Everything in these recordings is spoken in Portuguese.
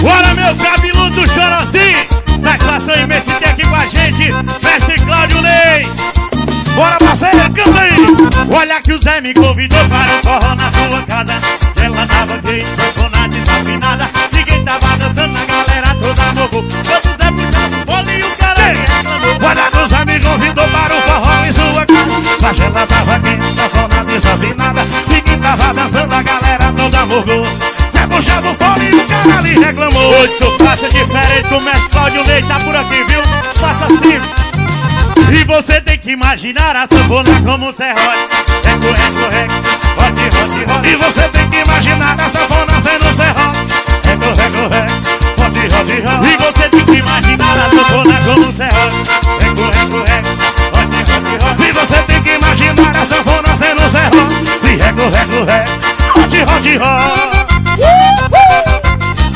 Bora meu cabeludo chorozinho Satisfação imensa ter aqui com a gente Mestre Cláudio Ney Bora parceiro, canta aí. Olha que o Zé me convidou para o forró na sua casa. Ela tava quente, sanfona desafinada Ninguém tava dançando, a galera toda morrou Quando o Zé puxava o bolo e o cara reclamou. Olha que os amigos convidou para o forró em sua casa. Mas ela tava quente, sanfona desafinada Ninguém tava dançando, a galera toda morgou Zé puxava o fone e o cara ali reclamou. Hoje sou faça diferente, o mestre Cláudio Ney tá por aqui, viu? Faça assim. E você tem que imaginar a sanfona como um serrote Reco, reco, reco, rote, rote, rote. E você tem que imaginar a sanfona sendo serrote Reco, reco, reco, rote, rote, rote. E você tem que imaginar a sanfona como um serrote Reco, reco, reco, rote, rote, rote. E você tem que imaginar a sanfona sendo serrote E reco, reco, reco,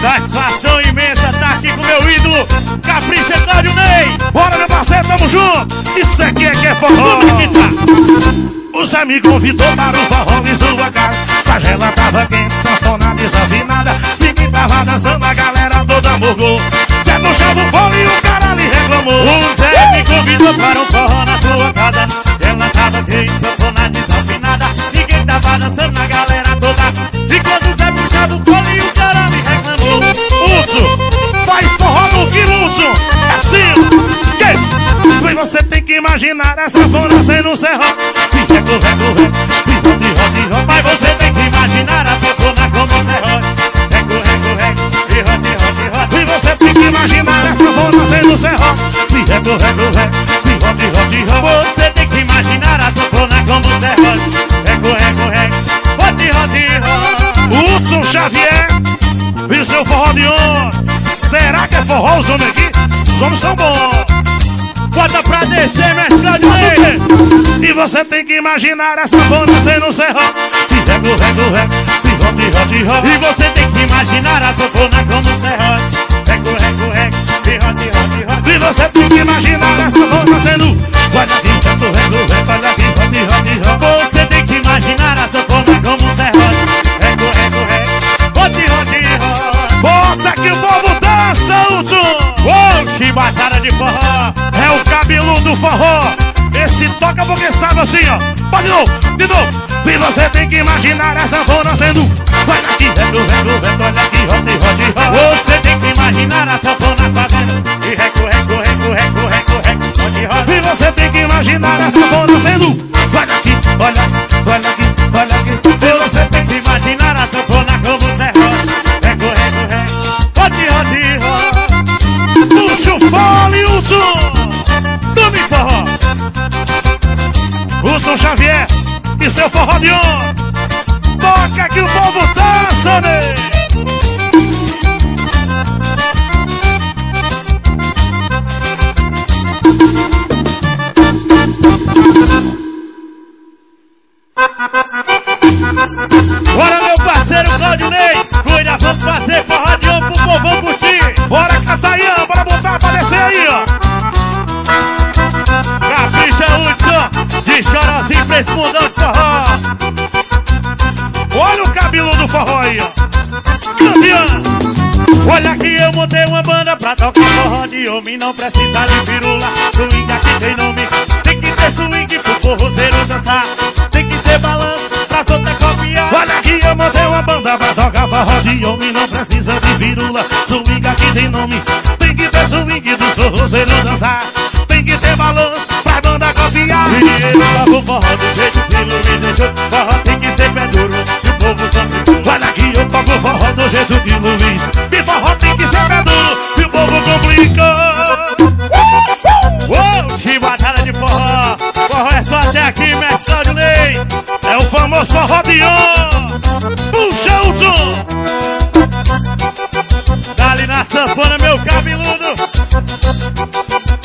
Satisfação imensa tá aqui com meu ídolo Capricha Cláudio Ney. Bora meu parceiro, tamo junto. Isso aqui é que é forró. Os amigos convidou para o forró em sua casa A ela tava quente, sanfona desafinada. Ninguém tava dançando, a galera toda morgou Zé puxava o fone e o cara ali reclamou. O Zé me convidou para um forró na sua casa. Ela tava quente, sanfona desafinada dançando, a galera toda. E quando o Zé puxava o cara me reclamou. Urso, faz forró no Urso É assim, que? E você tem que imaginar essa fona sendo um serró E reco, reco, reco, e rote, rote, rote Mas você tem que imaginar a sanfona como um serrote Reco, reco, reco, e rote, rote, rote E você tem que imaginar essa fona sendo um serró E reco, reco, reco, e rote, rote, rote Você imaginar a sanfona como serrote Reco, reco, reco, rote, rote, Hudson Xavier e seu forró de ontem Será que é forró os homens aqui? Os homens são bons. Bota pra descer, Cláudio Ney E você tem que imaginar essa banda sendo serró. E rego, rego, rego, e rote, rote, rote E você tem que imaginar a sanfona como serrote Reco, reco, reco, e você tem que imaginar essa banda sendo rego, rego, rego, olha aqui, rote, rote, rote Você tem que imaginar a sanfona como um serrote Reco, reco, reco, rote, rote, rote Bota que o povo dança, Hudson Oxi, batalha de forró. É o cabeludo forró Esse toca porque sabe assim, ó. Pode de novo, de novo. E você tem que imaginar essa sanfona sendo Olha aqui, rego, rego, rego, olha aqui, rote, rote, rote Você tem que imaginar a sanfona fazendo E reco, reco, reco, reco, reco, reco, rote, rote E você tem que imaginar essa sanfona sendo Olha aqui, olha, olha aqui, olha aqui. E você tem que imaginar Hudson Xavier e seu forró de on Toca que o povo dança, pra tocar forró de homem Não precisa de virula, swing aqui tem nome Tem que ter swing dos forrozeiros dançar. Tem que ter balanço pra banda copiar. E toca o forró do jeito que me deixou. Forró tem que ser pé duro o povo canta Olha aqui, eu toco forró do jeito de Luiz. E forró tem que ser pé duro o povo complicou Uou, que batalha de forró. Forró é só até aqui, mestre Claudio Ney. É o famoso forró de on na sanfona, meu cabeludo.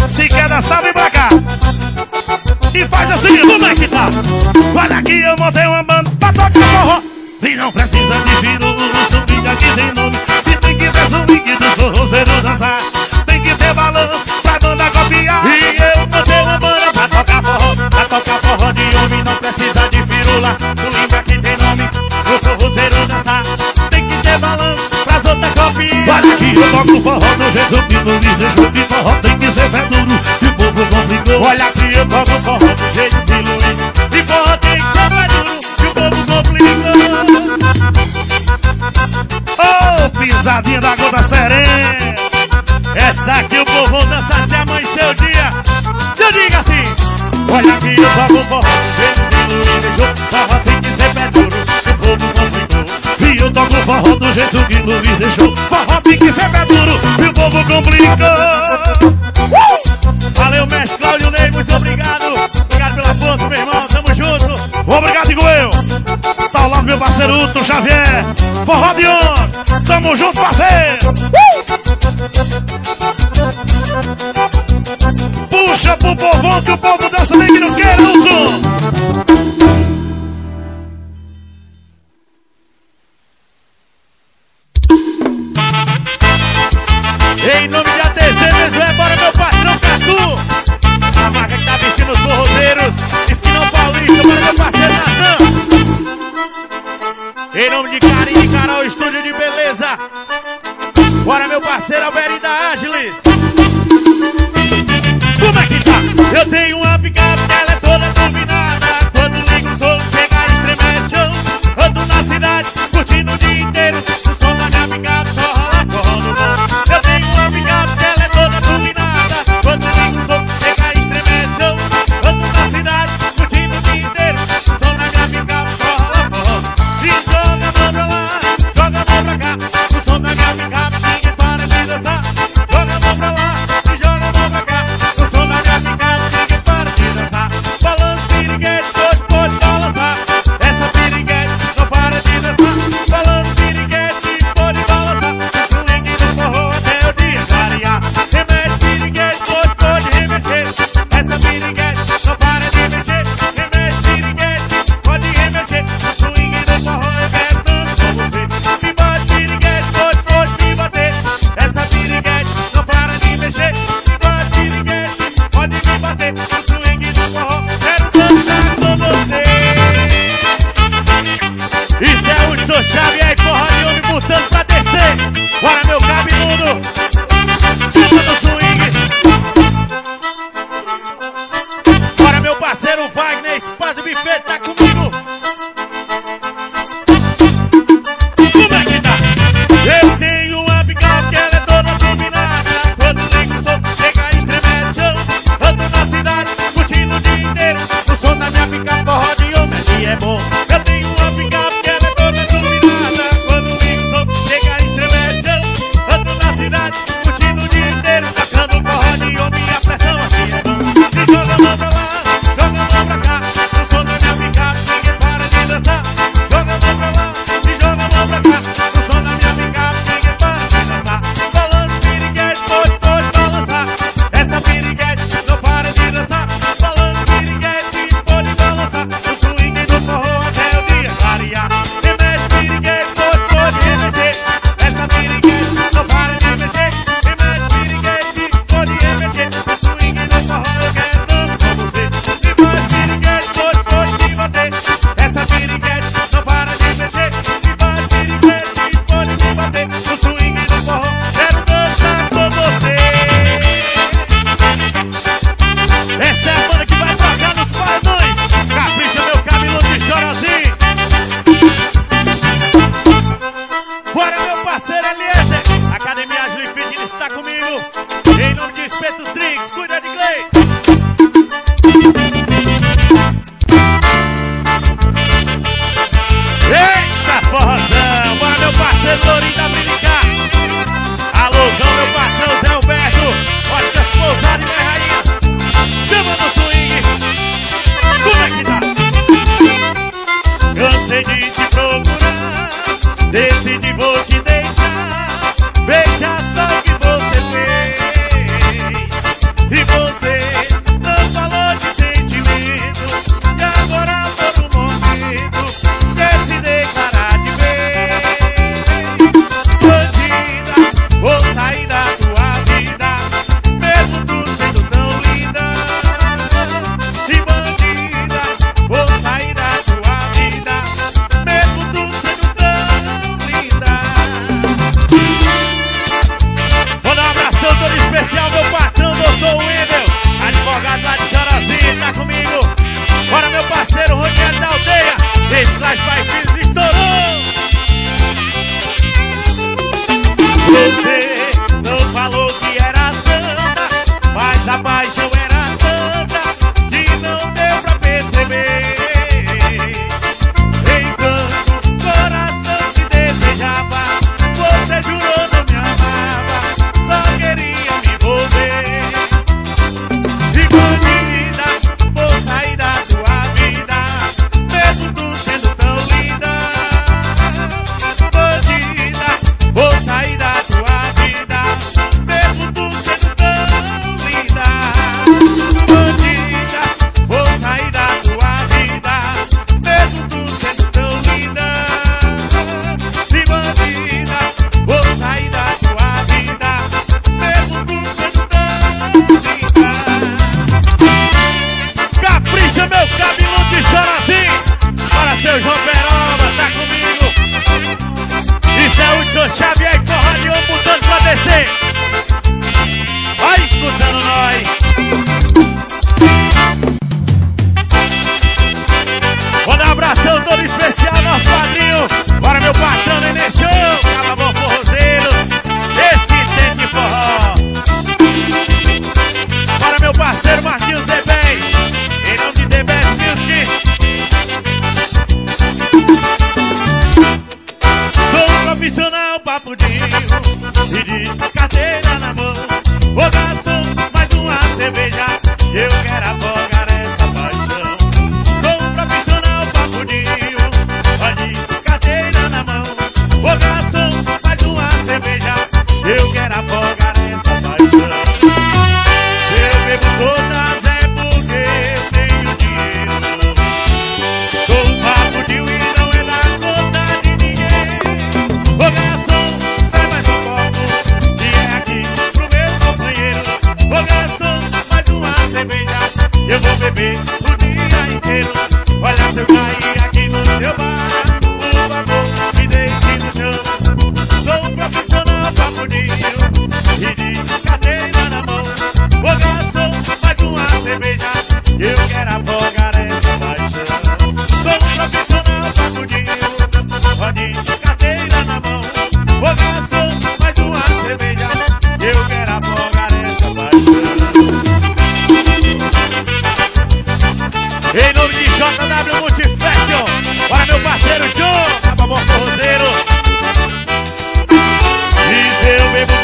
Se quer dançar, vem pra cá. E faz assim, como é que tá? Olha aqui, eu montei uma banda pra tocar forró. E não precisa de virula, swing aqui tem nome E tem que ter swing dos forrozeiros Toca o forró do jeito que tu diz Deixa que forró tem que ser pé duro. O povo complicou Olha que eu toco forró do jeito que Luiz é. E forró tem que ser pé o povo complicou Oh, pisadinha da gota serena. Essa aqui o povo dança até amanhecer o dia. Eu diga assim Olha que eu toco forró do jeito que Luiz é. deixou que forró tem que ser pé duro. O povo complicou E eu toco forró do jeito que Luiz é. deixou Forró tem que ser pé povo complica. Uh! Valeu, mestre Cláudio Ney, muito obrigado. Obrigado pela força, meu irmão, tamo junto. Obrigado, Iguel. Tá lá meu parceiro Hudson Xavier. Forró de honra, Tamo junto, parceiro. Uh! Puxa pro povão que o povo dança nem que não quer,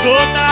eu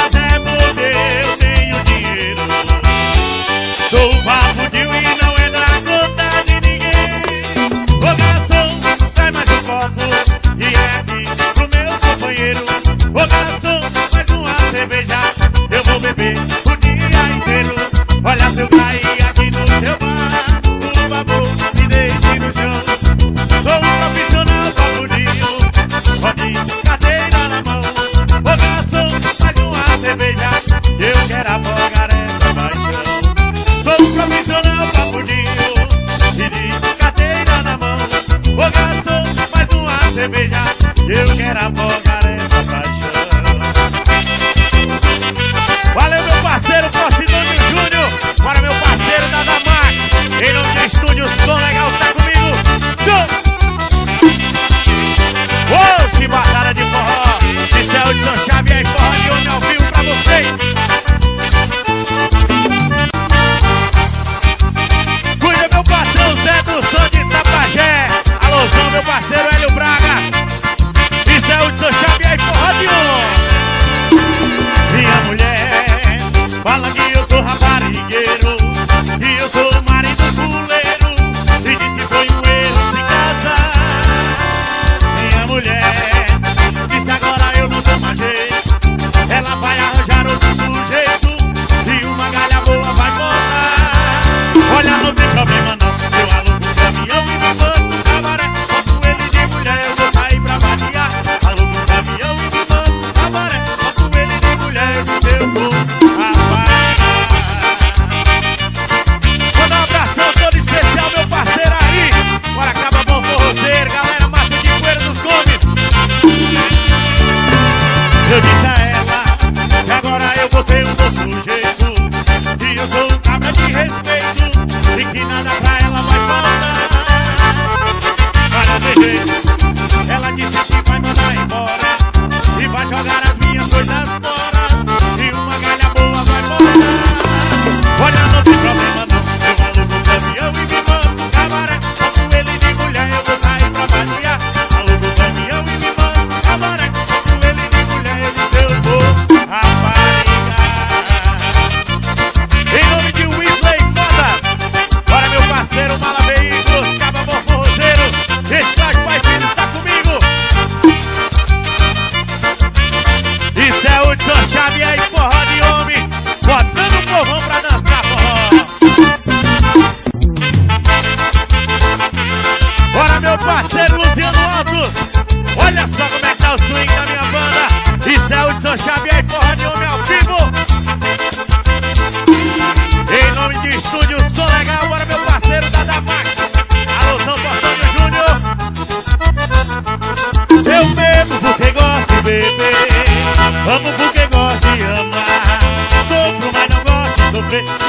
Jorge.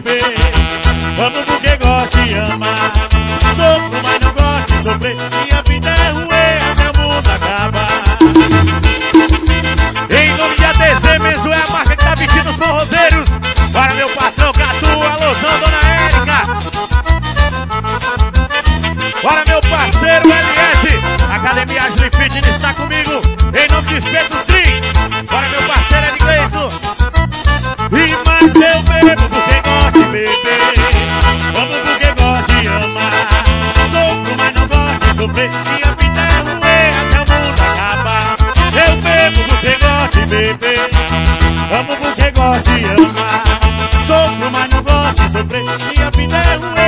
beber. Vamos porque Amo porque gosto de amar Sofro, mas não gosto de sofrer Minha vida é ruim.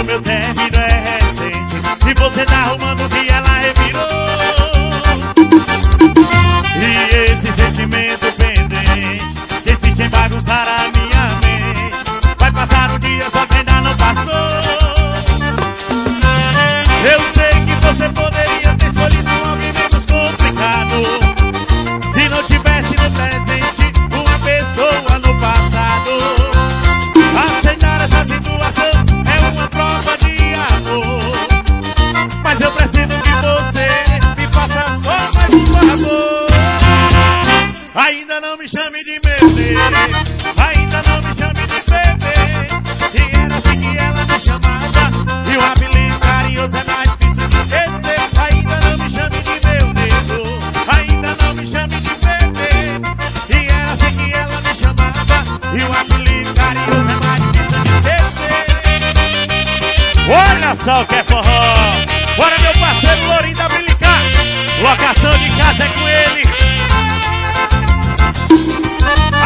o meu término é recente. E você tá arrumando que ela revirou. E esse sentimento pendente esse em bagunçar a minha mente Vai passar o dia só que ainda não passou. Eu sei casal quer é forró. Bora, meu parceiro Florinda Brincar. Locação de casa é com ele.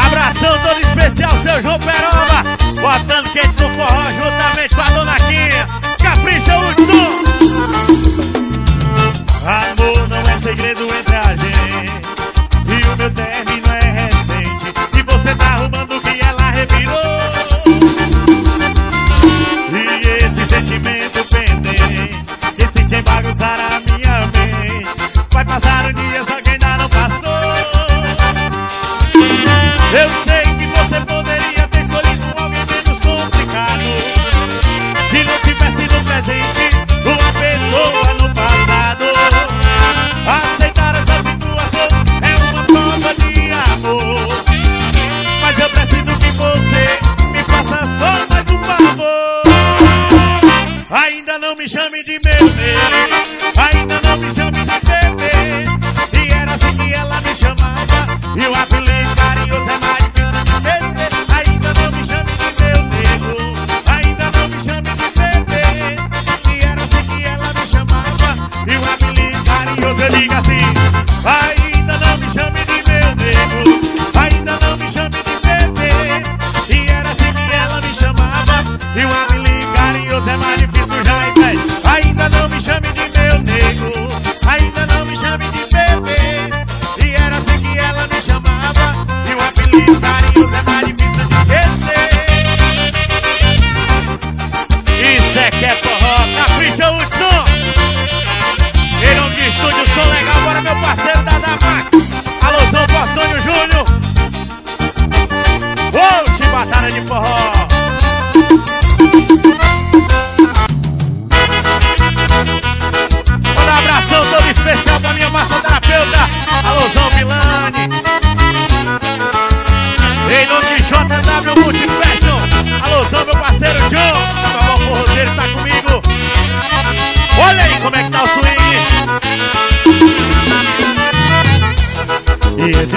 Abração todo especial, seu João Peroba. Botando quente no forró juntamente com a dona Quinha. Capricha, Hudson. Amor não é segredo Eu sei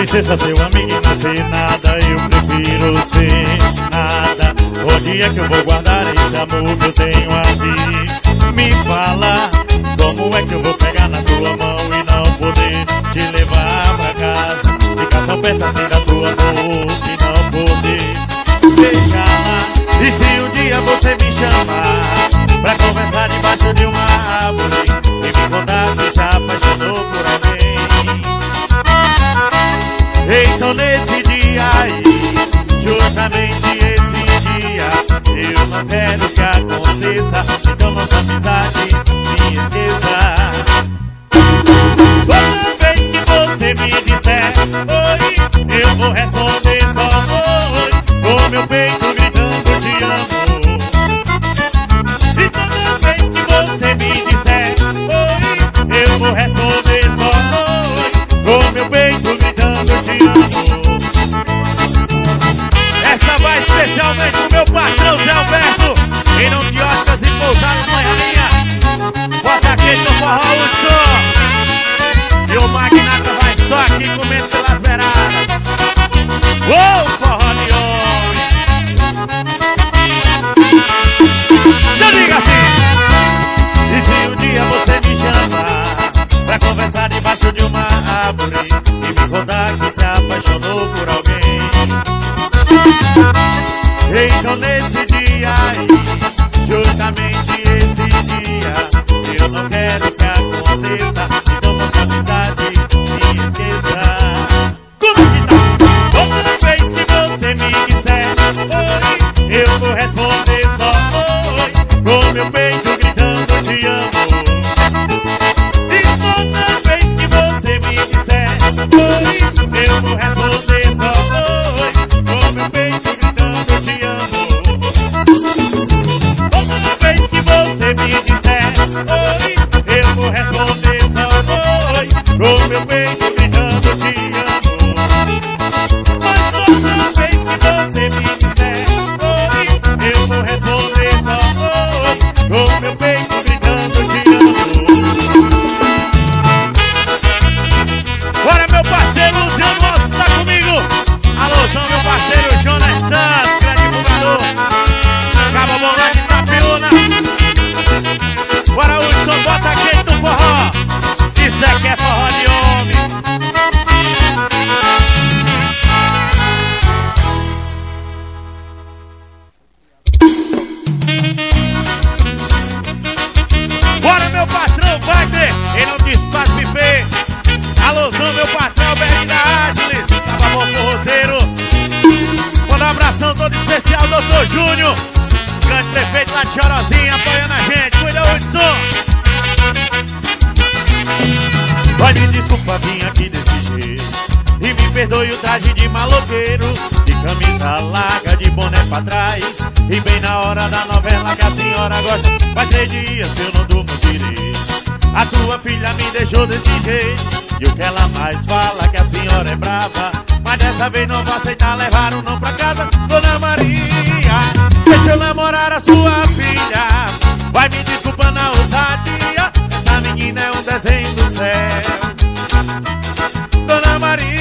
licença, seu não sei nada Eu prefiro ser nada. Onde é que eu vou guardar esse amor que eu tenho aqui? Me fala Como é que eu vou pegar na tua mão E não poder te levar pra casa? Ficar tão perto assim da tua boca E não poder beijar E se um dia você me chamar Pra conversar debaixo de uma árvore E me contar que Justamente esse dia. Eu não quero que aconteça Então nossa amizade me esqueça. Toda vez que você me disser Oi, eu vou responder patrão Zé Alberto Em nome de Oscars e Pousadas Manhalinha Bota aqui no forró Hudson E o magnata vai só aqui comendo pelas beiradas. Ô, forró de homem. Eu digo assim E se um dia você me chamar Pra conversar debaixo de uma árvore E me contar que se apaixonou por alguém perdoe o traje de maloqueiro De camisa larga, de boné pra trás. E bem na hora da novela que a senhora gosta Faz três dias que eu não durmo direito. A sua filha me deixou desse jeito E o que ela mais fala que a senhora é brava. Mas dessa vez não vou aceitar levar um não pra casa Dona Maria, deixa eu namorar a sua filha Vai me desculpando a ousadia. Essa menina é um desenho do céu Dona Maria,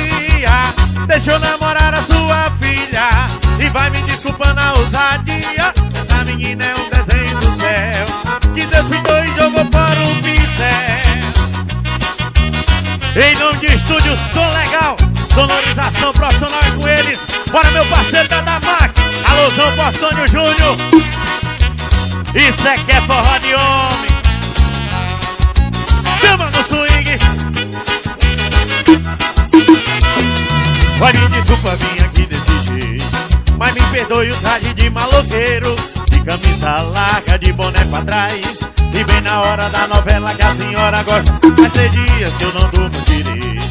deixa eu namorar a sua filha E vai me desculpando a ousadia. Essa menina é um desenho do céu Que Deus pintou e jogou para o pincel. Em nome de estúdio Som Legal Sonorização profissional é com eles. Bora meu parceiro da Max Alôzão Postônio Júnior. Isso é que é forró de homem. Chama no swing Olha, me desculpa, vim aqui desse jeito Mas me perdoe o traje de maloqueiro. De camisa larga, de boné pra trás. E bem na hora da novela que a senhora gosta. Faz três dias que eu não durmo direito.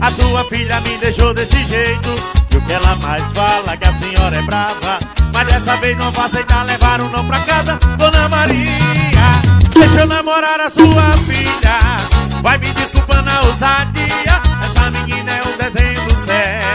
A sua filha me deixou desse jeito. E o que ela mais fala que a senhora é brava. Mas dessa vez não vou aceitar levar um não pra casa Dona Maria, deixa eu namorar a sua filha. Vai me desculpando a ousadia. Essa menina é um desenho do céu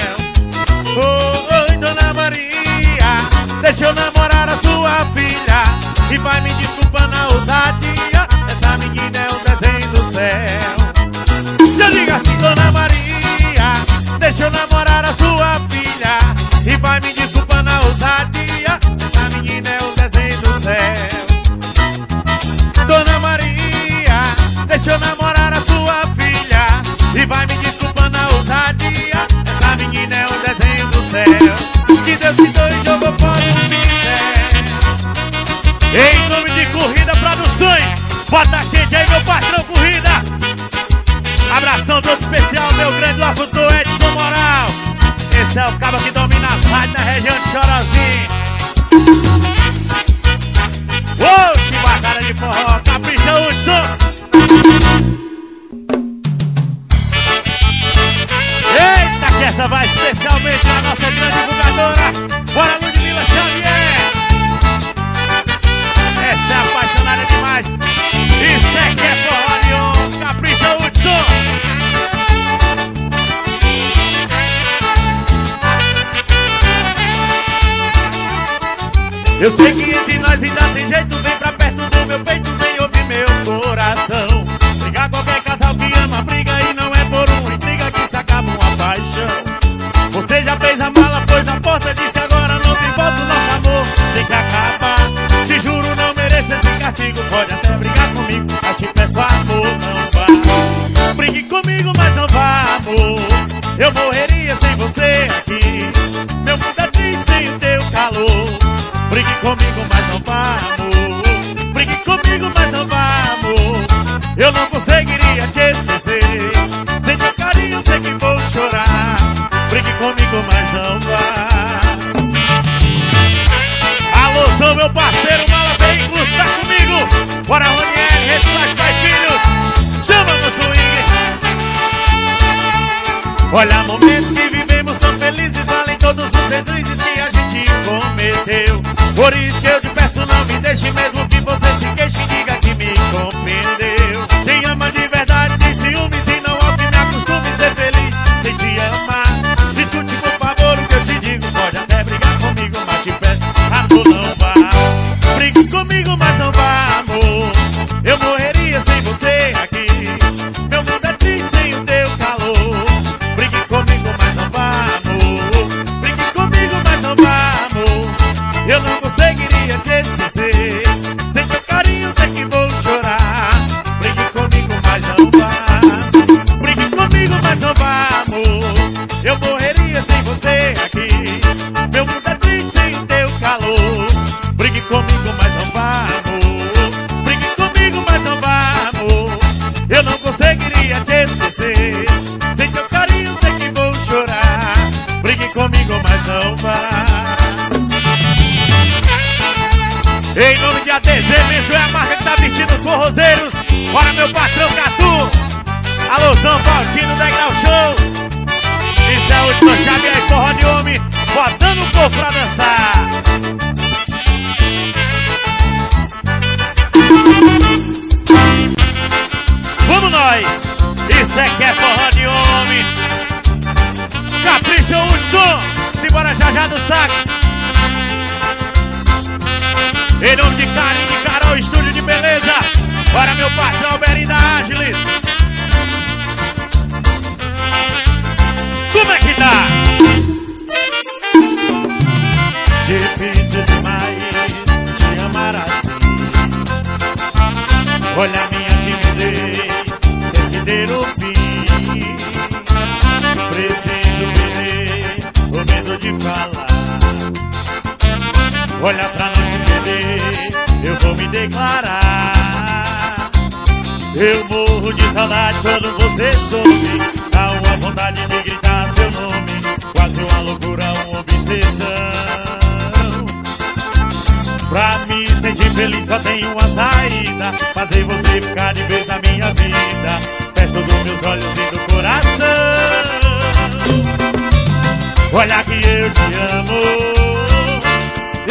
Mas não vá Alô, sou meu parceiro Mala Veículos, tá comigo. Bora Roniel, Reciclagem Pai Filhos. Chama no swing. Olha, momentos que vivemos tão felizes Valem todos os deslizes que a gente cometeu. Por isso que eu te peço não me deixe Mesmo que você se queixe diga que me compreendeu Brigue comigo, mas não vá. Em nome de ATZ, Menso é a marca que tá vestindo os forrozeiros. Bora meu patrão Catu. Alô, São Valtino Degrau Show. Isso é o Hudson Xavier e forró de homem Botando o povo pra dançar. Vamos nós! Isso é que é forró de homem Capricha Hudson. Simbora já já do sax Em nome de Karen de Carol, estúdio de beleza. Bora meu patrão Berinda Ágiles Como é que tá? Difícil demais te amar assim. Olha a minha Olha pra não te perder, eu vou me declarar. Eu morro de saudade quando você some. Dá uma vontade de gritar seu nome. Quase uma loucura, uma obsessão. Pra me sentir feliz só tem uma saída. Fazer você ficar de vez na minha vida. Perto dos meus olhos e do coração. Olha eu te amo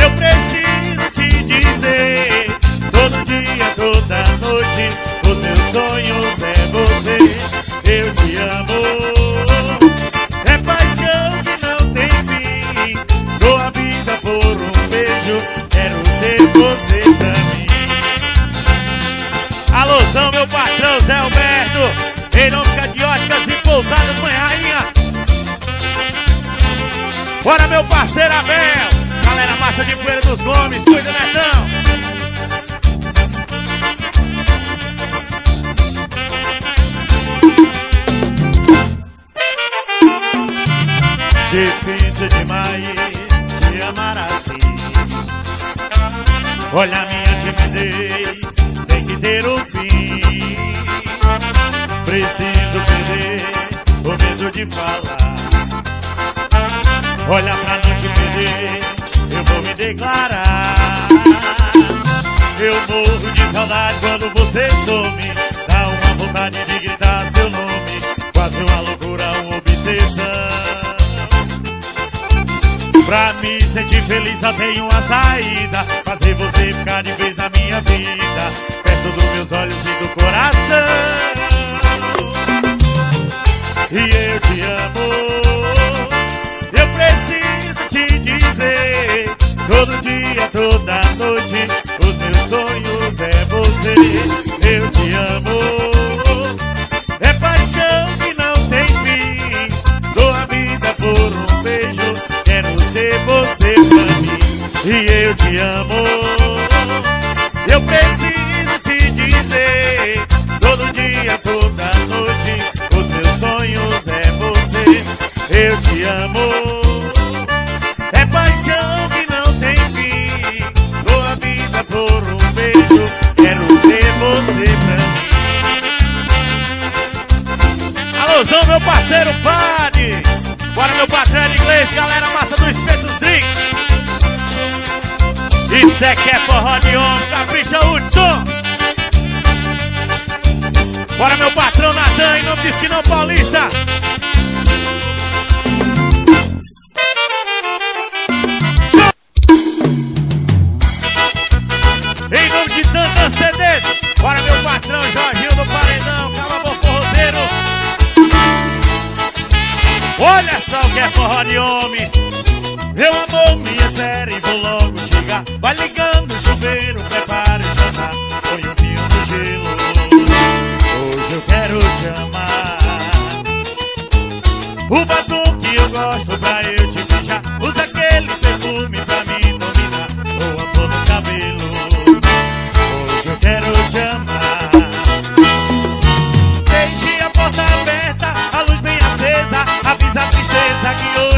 Eu preciso te dizer Todo dia, toda noite Os meus sonhos é você. Eu te amo meu parceiro Abel. Galera massa de poeira dos Gomes, cuida Netão Difícil demais te amar assim. Olha a minha timidez, tem que ter um fim. Preciso perder o medo de falar Olha pra não te perder, eu vou me declarar. Eu morro de saudade quando você some Dá uma vontade de gritar seu nome Quase uma loucura, uma obsessão. Pra me sentir feliz só tem uma saída Fazer você ficar de vez na minha vida Perto dos meus olhos e do coração. E eu te amo dizer Todo dia, toda noite Os meus sonhos é você. Eu te amo. É paixão que não tem fim. Dou a vida por um beijo. Quero ter você pra mim. E eu te amo é que é forró de homem, capricha Hudson. Bora, meu patrão Natan, em nome de Esquinão Paulista. Em nome de Tantan CDs Bora, meu patrão Jorginho do Paredão, Calabou Forrozeiro Olha só o que é forró de homem. Meu amor, me espere, vou logo chegar Vai ligando o chuveiro, prepare o jantar. Põe um vinho no gelo Hoje eu quero te amar. O batom que eu gosto pra eu te beijar Usa aquele perfume pra mim dominar. Ou a flor no cabelo Hoje eu quero te amar. Deixe a porta aberta, a luz bem acesa Avisa a tristeza que hoje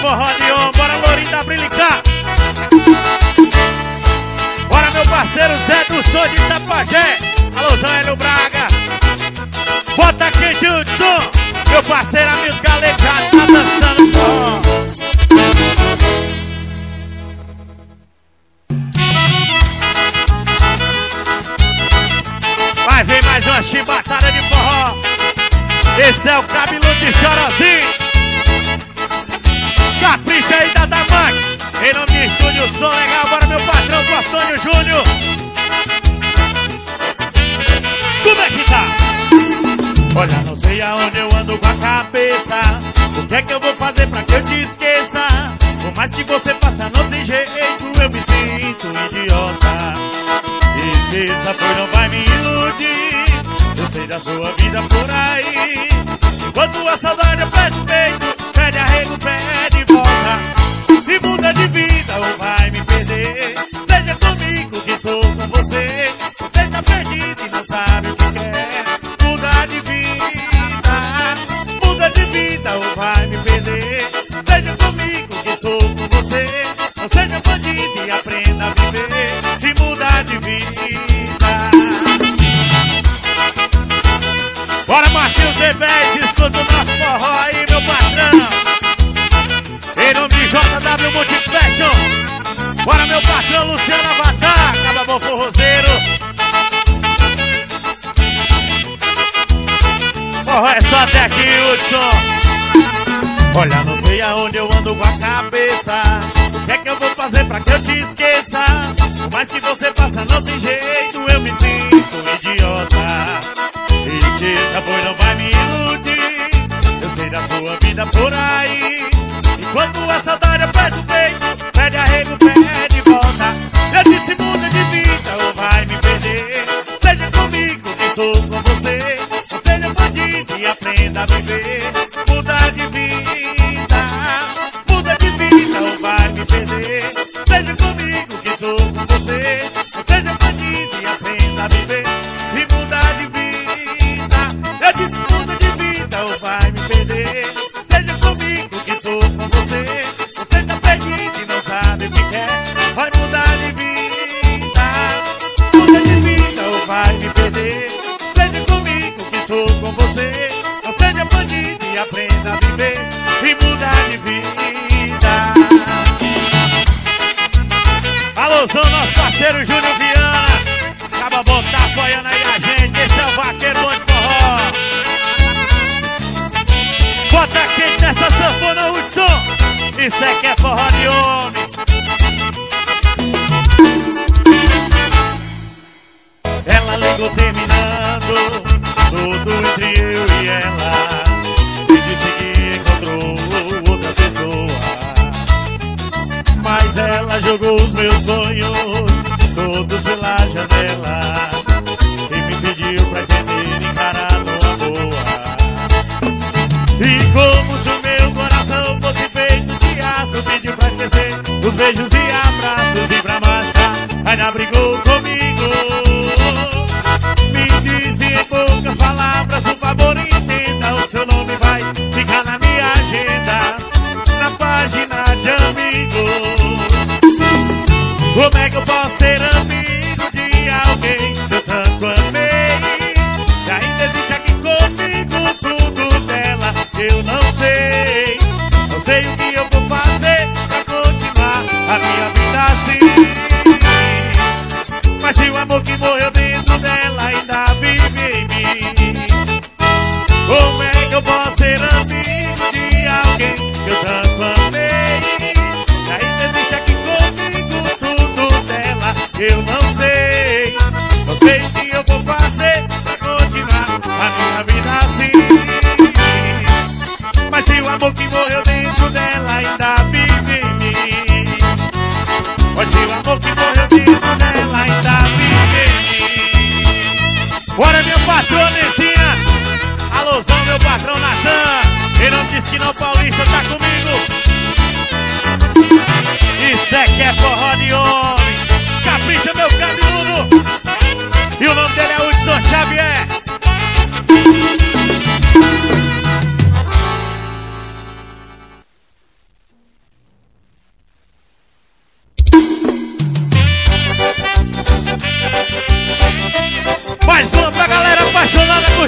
forró de homem Bora, Lourinda, brincar Bora, meu parceiro Zé do Som de Itapajé Alôzão, Hélio Braga. Bota quente, Hudson Meu parceiro amigo Galego já tá dançando forró. Vai vir mais uma chibatada de forró. Esse é o cabeludo de Chorozinho Capricha aí da Damax Em nome de Estúdio Som, é agora meu patrão, Costônio Júnior. Como é que tá? Olha, não sei aonde eu ando com a cabeça. O que é que eu vou fazer pra que eu te esqueça? Por mais que você passe não tem jeito, eu me sinto idiota. Esqueça, pois não vai me iludir. Eu sei da sua vida por aí. Enquanto a saudade aperta o peito. Pede arrego, pede volta. E muda de vida ou vai me perder. Seja comigo que sou com você. Tá perdido e não sabe o que quer. Muda de vida. Muda de vida ou vai me perder. Seja comigo que sou com você. Não seja bandido e aprenda a viver. E mudar de vida. Bora, Marquinhos D10, escuta o nosso forró aí, JW Multifashion. Bora, meu patrão, Luciano Avatar, Cababão Forrozeiro. Forró é só até aqui, Hudson. Olha, não sei aonde eu ando com a cabeça O que é que eu vou fazer pra que eu te esqueça? Por mais que você passa, não tem jeito Eu me sinto idiota Esqueça, pois não vai me iludir Eu sei da sua vida por aí Enquanto a saudade aperta o peito Pede arrego, pede volta. Eu disse muda de vida ou vai me perder. Seja comigo que sou com você. Seja bandido e aprenda a viver. Muda de vida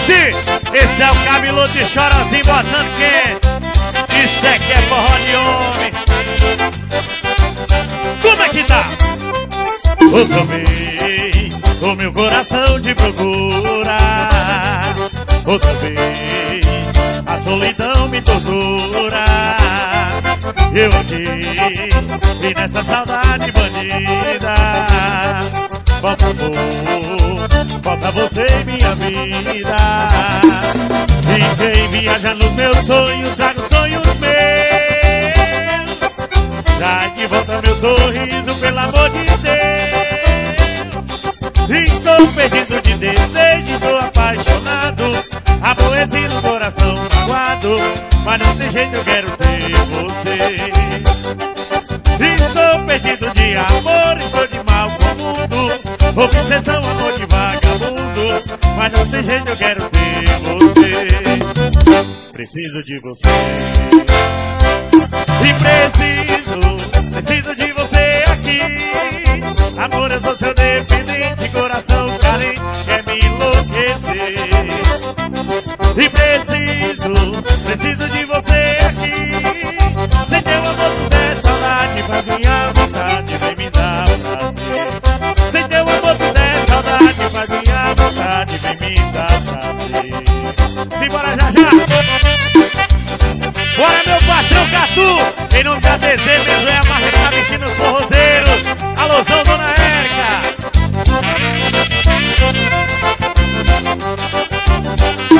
Esse é o cabeludo de chorozinho botando quente. Isso é que é forró de homem. Como é que tá? Outra vez o meu coração te procura Outra vez a solidão me tortura Eu aqui e nessa saudade bandida Volta amor, volta você minha vida. Fiquei viajando nos meus sonhos, trago sonhos meus. Já que volta meu sorriso, pelo amor de Deus. Estou perdido de desejo, estou apaixonado. Aborreci no coração magoado Mas não tem jeito, eu quero ter você. Estou perdido de amor, estou de o mundo Obsessão, amor de vagabundo Mas não tem jeito, eu quero ter você. Preciso de você. E preciso, preciso de você aqui. Amor, eu sou seu dependente Coração carente, quer me enlouquecer. E preciso, preciso de você aqui. Sem teu amor, tu der saudade Faz minha vontade, vontade, vem me dar prazer Simbora já já! Bora meu patrão Catu! Em nome da DZ mesmo é a marca que tá vestindo os forrozeiros! Alôzão, dona Érica!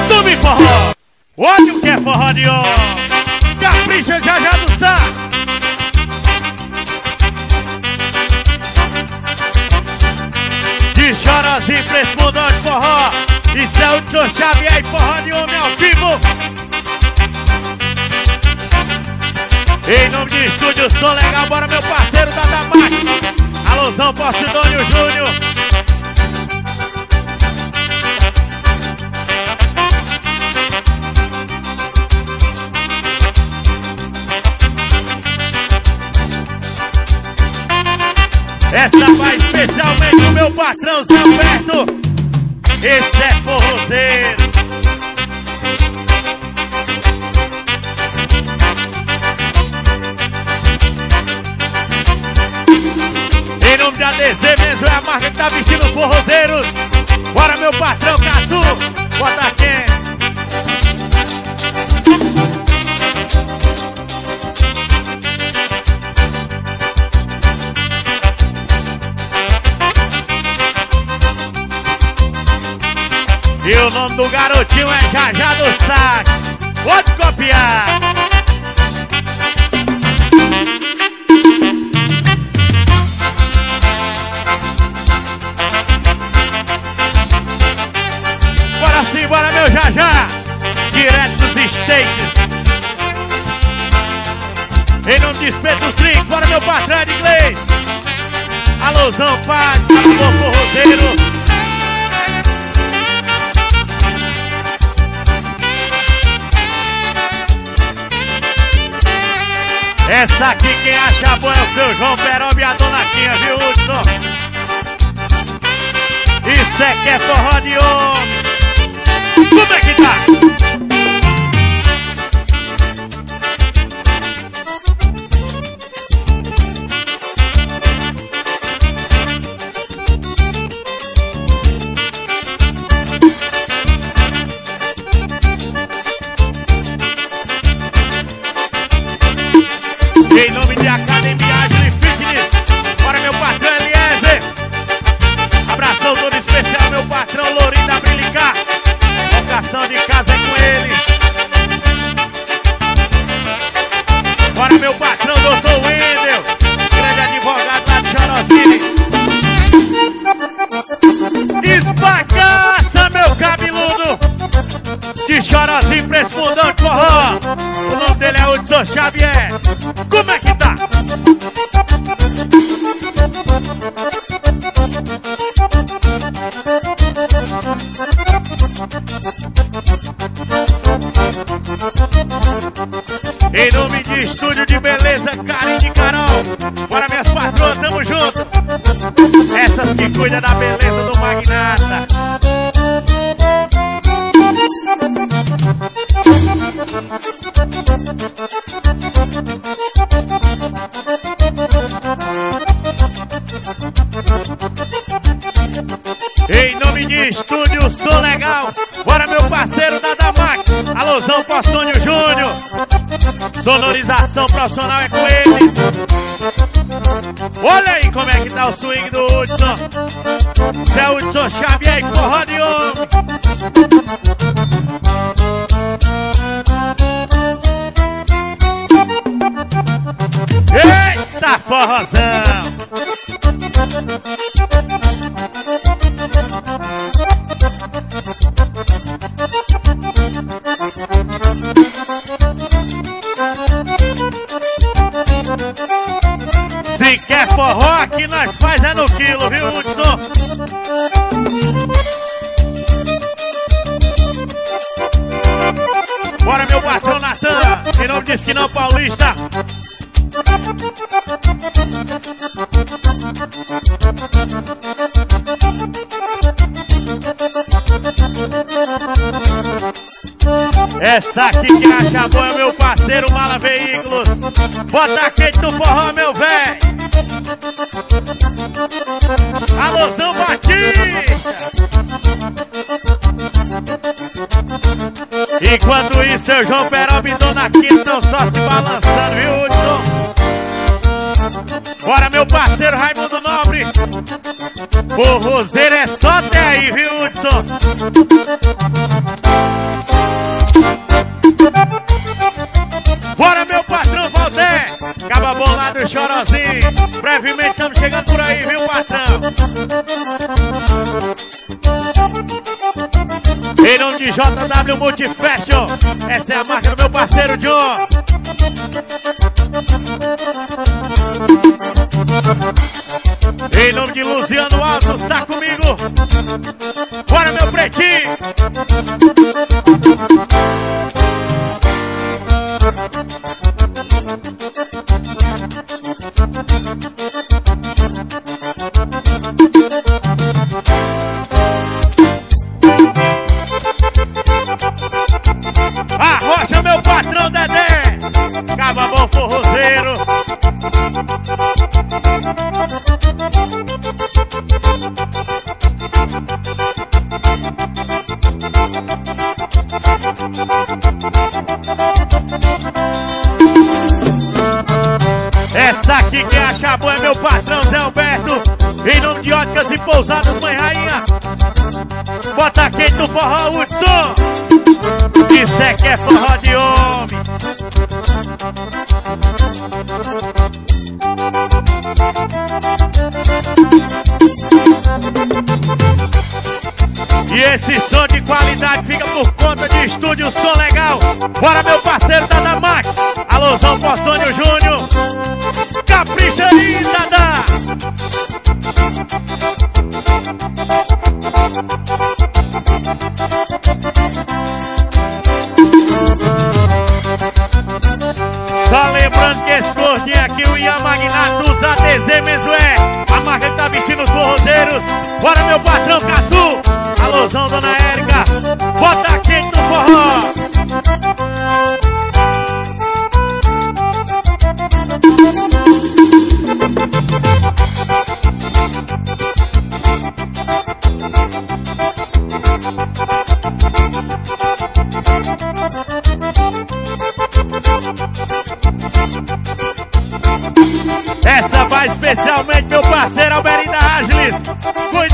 Tube forró! Olha o que é forró de ó! Capricha já já do sax! Chorozinho mundão de forró! Isso é o Tio Xavier forró de homem ao vivo! Em nome de estúdio Som Legal, bora meu parceiro da Damax Alôzão Posidônio Júnior Essa vai especialmente pro meu patrão Zé Alberto Esse é forrozeiro. Em nome da ADZ mesmo é a marca que tá vestindo os forrozeiros. Bora meu patrão Catu. Bota quem? E o nome do garotinho é Jajá do Sac Pode copiar. Bora sim, bora meu Jajá. Direto dos States. Em nome de Espetos Drinks, bora meu patrão de inglês. Alôzão, pai, alô, forrozeiro Essa aqui quem acha boa é o seu João Perob e a dona Quinha, viu, Hudson? Isso é que é forró de homem Como é que tá? Xavier Como é que tá? Em nome de Estúdio de Beleza, Carinho de Carol Bora minhas patroas, tamo junto Essas que cuidam da beleza do magnata Alôzão Postônio Júnior Sonorização profissional é com eles Olha aí como é que tá o swing do Hudson. Zé Hudson Xavier e forró de homem. Eita forrozão! Forró, aqui nós faz é no quilo, viu, Hudson? Bora, meu patrão Natan! Quem não disse que não, Paulista? Essa aqui que acha boa é meu parceiro Mala Veículos. Bota quente no forró, meu véi. Enquanto isso, seu João Peroba e Dona estão só se balançando, viu, Hudson? Bora, meu parceiro Raimundo Nobre. O Roseiro é só até aí, viu, Hudson? Bora, meu patrão Valdé. Acaba bom lá do Chorozinho. Brevemente estamos chegando por aí, viu, patrão? De JW Multifashion. Essa é a marca do meu parceiro John. Em nome de Luciano Alves, tá comigo? Bora, meu pretinho! Essa aqui que acha boa é meu patrão Zé Alberto Em nome de óticas e pousadas, mãe rainha Bota quente no forró, Hudson Isso é que é forró de homem E esse som de qualidade fica por conta de estúdio Som Legal. Bora, meu parceiro Dada Max. Alôzão Postônio Júnior. Dada. Só lembrando que esse gordinho aqui, o Ian Magnato, usa DZ Mesué. A marca que tá vestindo os forrozeiros. Bora, meu patrão Catu. Alôzão, dona Érica. Bota quente no forró. Essa vai especialmente meu parceiro Alberinda Aslis. Cuida!